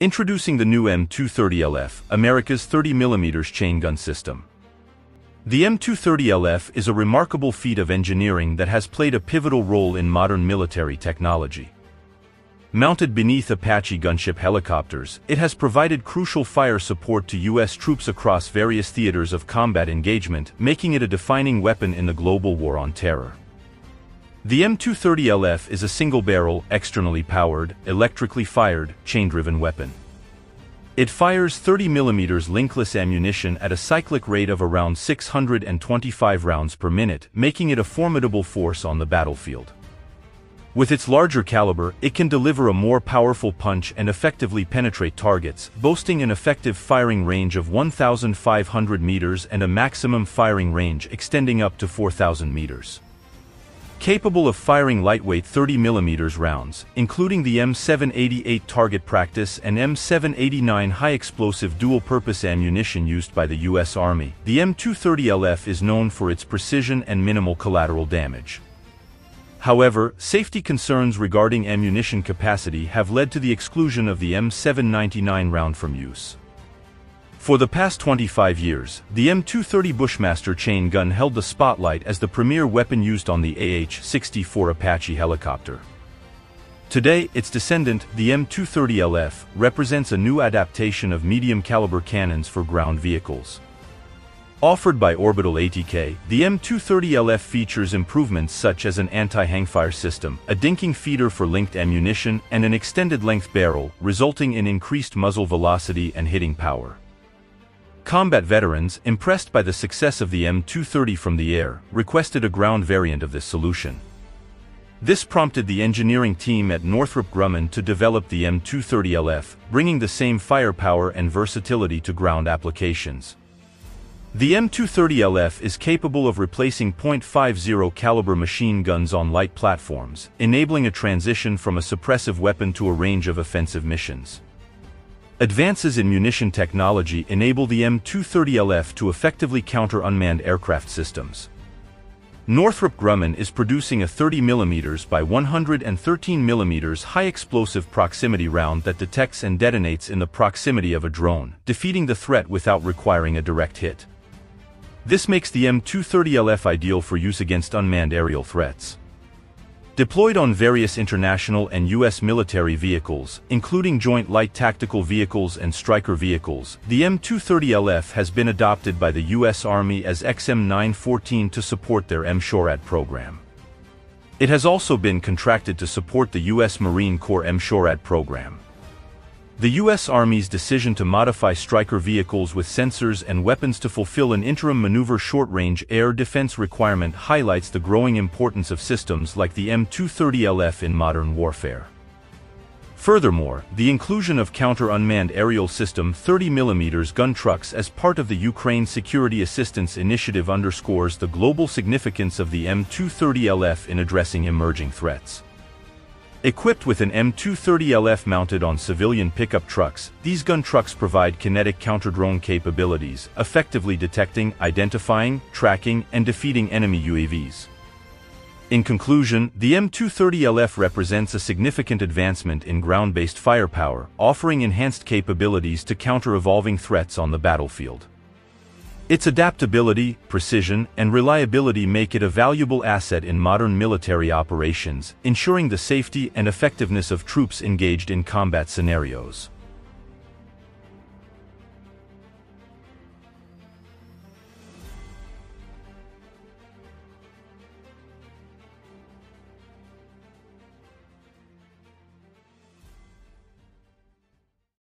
Introducing the new M230LF, America's 30mm chain gun system. The M230LF is a remarkable feat of engineering that has played a pivotal role in modern military technology. Mounted beneath Apache gunship helicopters, it has provided crucial fire support to U.S. troops across various theaters of combat engagement, making it a defining weapon in the global war on terror. The M230LF is a single-barrel, externally powered, electrically fired, chain-driven weapon. It fires 30mm linkless ammunition at a cyclic rate of around 625 rounds per minute, making it a formidable force on the battlefield. With its larger caliber, it can deliver a more powerful punch and effectively penetrate targets, boasting an effective firing range of 1,500 meters and a maximum firing range extending up to 4,000 meters. Capable of firing lightweight 30mm rounds, including the M788 target practice and M789 high-explosive dual-purpose ammunition used by the U.S. Army, the M230LF is known for its precision and minimal collateral damage. However, safety concerns regarding ammunition capacity have led to the exclusion of the M799 round from use. For the past 25 years, the M230 Bushmaster chain gun held the spotlight as the premier weapon used on the AH-64 Apache helicopter. Today, its descendant, the M230LF, represents a new adaptation of medium-caliber cannons for ground vehicles. Offered by Orbital ATK, the M230LF features improvements such as an anti-hangfire system, a delinking feeder for linked ammunition, and an extended-length barrel, resulting in increased muzzle velocity and hitting power. Combat veterans, impressed by the success of the M230 from the air, requested a ground variant of this solution. This prompted the engineering team at Northrop Grumman to develop the M230LF, bringing the same firepower and versatility to ground applications. The M230LF is capable of replacing .50 caliber machine guns on light platforms, enabling a transition from a suppressive weapon to a range of offensive missions. Advances in munition technology enable the M230LF to effectively counter unmanned aircraft systems. Northrop Grumman is producing a 30mm by 113mm high-explosive proximity round that detects and detonates in the proximity of a drone, defeating the threat without requiring a direct hit. This makes the M230LF ideal for use against unmanned aerial threats. Deployed on various international and U.S. military vehicles, including Joint Light Tactical Vehicles and Stryker vehicles, the M230LF has been adopted by the U.S. Army as XM914 to support their M-SHORAD program. It has also been contracted to support the U.S. Marine Corps M-SHORAD program. The U.S. Army's decision to modify Stryker vehicles with sensors and weapons to fulfill an interim maneuver short-range air defense requirement highlights the growing importance of systems like the M230LF in modern warfare. Furthermore, the inclusion of Counter-Unmanned Aerial System 30mm gun trucks as part of the Ukraine Security Assistance Initiative underscores the global significance of the M230LF in addressing emerging threats. Equipped with an M230LF mounted on civilian pickup trucks, these gun trucks provide kinetic counter-drone capabilities, effectively detecting, identifying, tracking, and defeating enemy UAVs. In conclusion, the M230LF represents a significant advancement in ground-based firepower, offering enhanced capabilities to counter evolving threats on the battlefield. Its adaptability, precision, and reliability make it a valuable asset in modern military operations, ensuring the safety and effectiveness of troops engaged in combat scenarios.